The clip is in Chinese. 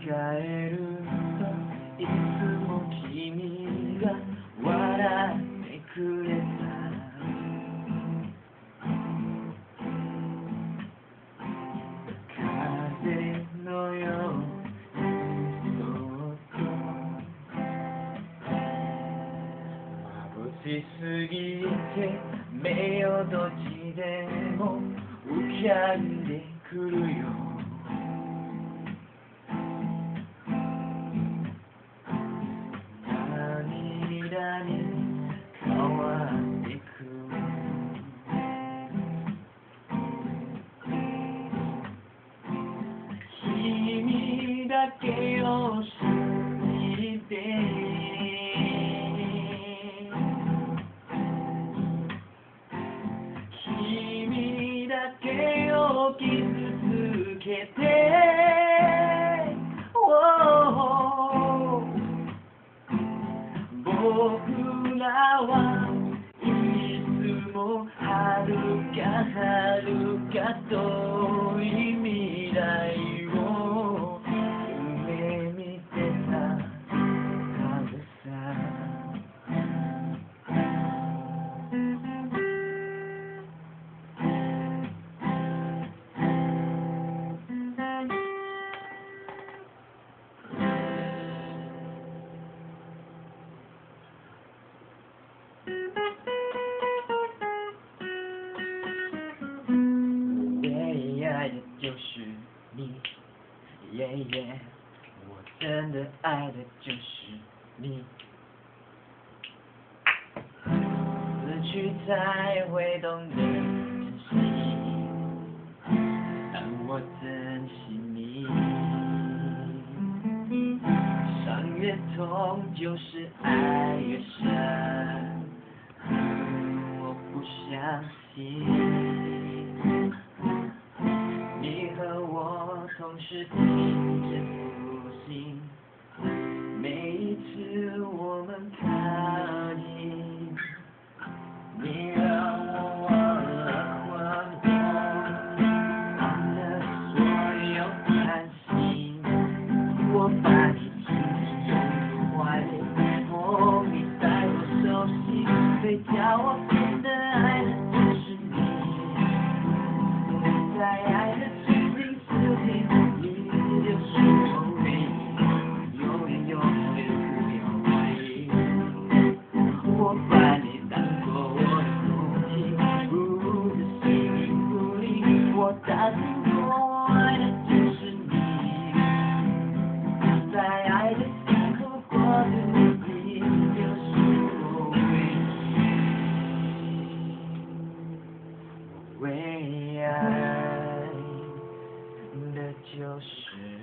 帰るしすぎて目をどっちでも浮かんでくるよ。涙にけを傷つけて。Oh 僕らはいつもはるかはるか遠い未来。就是你，耶耶，我真的爱的就是你。死去才会懂得珍惜，但我珍惜你。伤越痛，就是爱越深。我不相信。你和我同时听着呼吸，每一次我们叫我变得爱的就是你。在爱的指定时间，你就是我唯一，永远永远不要怀疑。我把你当作我的空气，不是心里不离。我答哎呀那就是。